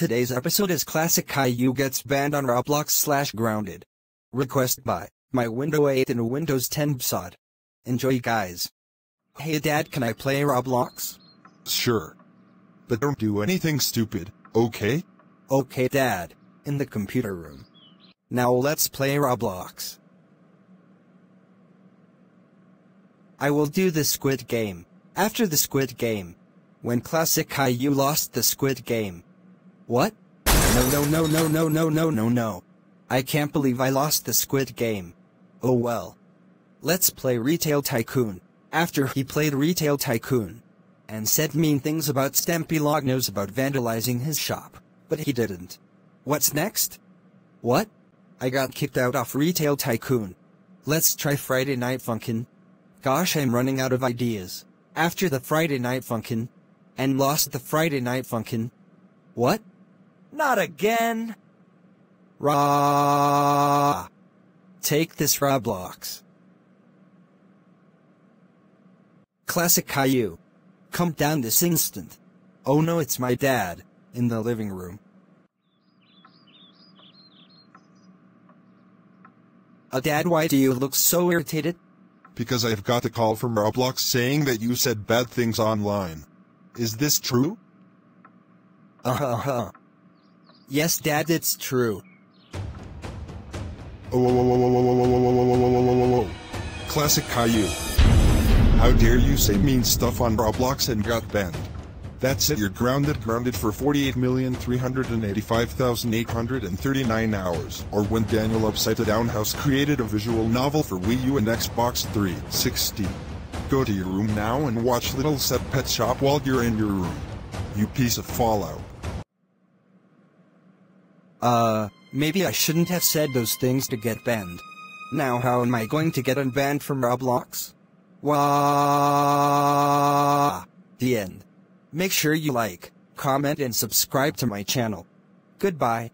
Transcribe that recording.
Today's episode is Classic Caillou gets banned on Roblox slash grounded. Request by my Windows 8 and Windows 10 sod. Enjoy guys. Hey dad can I play Roblox? Sure. But don't do anything stupid, okay? Okay dad. In the computer room. Now let's play Roblox. I will do the squid game. After the squid game. When Classic Caillou lost the squid game. What? No no no no no no no no no. I can't believe I lost the squid game. Oh well. Let's play Retail Tycoon. After he played Retail Tycoon. And said mean things about Stampylongnose about vandalizing his shop. But he didn't. What's next? What? I got kicked out of Retail Tycoon. Let's try Friday Night Funkin'. Gosh I'm running out of ideas. After the Friday Night Funkin'. And lost the Friday Night Funkin'. What? Not again! Ra. Take this Roblox. Classic Caillou. Come down this instant. Oh no it's my dad, in the living room. Uh, Dad, why do you look so irritated? Because I've got a call from Roblox saying that you said bad things online. Is this true? Uh-huh. Yes, Dad, it's true. Oh, classic Caillou. How dare you say mean stuff on Roblox and got banned. That's it, you're grounded, grounded for 48,385,839 hours, or when Daniel Upside Down House created a visual novel for Wii U and Xbox 360. Go to your room now and watch Littlest Pet Shop while you're in your room. You piece of fallout. Uh, maybe I shouldn't have said those things to get banned. Now how am I going to get unbanned from Roblox? Wah! The end. Make sure you like, comment and subscribe to my channel. Goodbye.